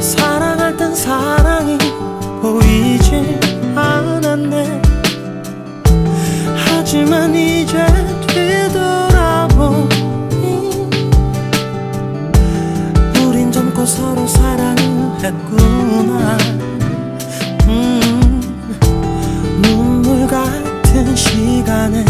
사랑할 땐 사랑이 보이지 않았네. 하지만 이제 뒤돌아보니 우린 젊고 서로 사랑했구나. 음, 눈물 같은 시간에